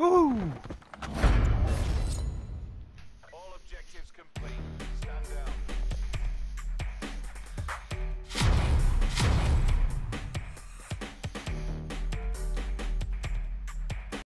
Woo!